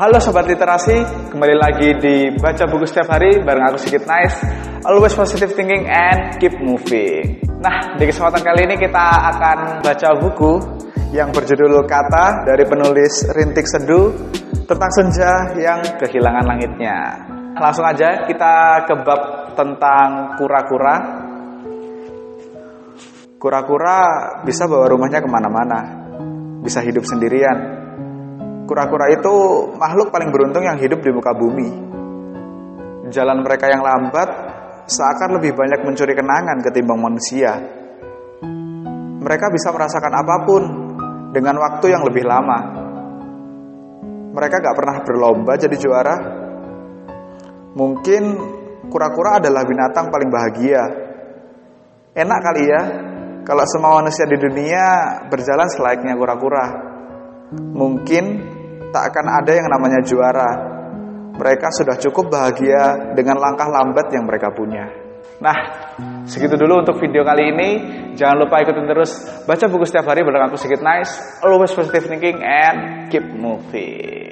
Halo Sobat Literasi, kembali lagi di Baca Buku Setiap Hari bareng aku Sigit Nice Always positive thinking and keep moving. Nah, di kesempatan kali ini kita akan baca buku yang berjudul Kata dari penulis Rintik Seduh tentang senja yang kehilangan langitnya. Langsung aja kita ke bab tentang kura-kura. Kura-kura bisa bawa rumahnya ke mana-mana Bisa hidup sendirian Kura-kura itu makhluk paling beruntung yang hidup di muka bumi. Jalan mereka yang lambat seakan lebih banyak mencuri kenangan ketimbang manusia. Mereka bisa merasakan apa pun dengan waktu yang lebih lama. Mereka gak pernah berlomba jadi juara. Mungkin kura-kura adalah binatang paling bahagia. Enak kali ya kalau semua manusia di dunia berjalan selayaknya kura-kura. Mungkin tak akan ada yang namanya juara. Mereka sudah cukup bahagia dengan langkah lambat yang mereka punya. Nah, segitu dulu untuk video kali ini. Jangan lupa ikutin terus baca buku setiap hari bareng aku Sigit Nice. Always positive thinking and keep moving.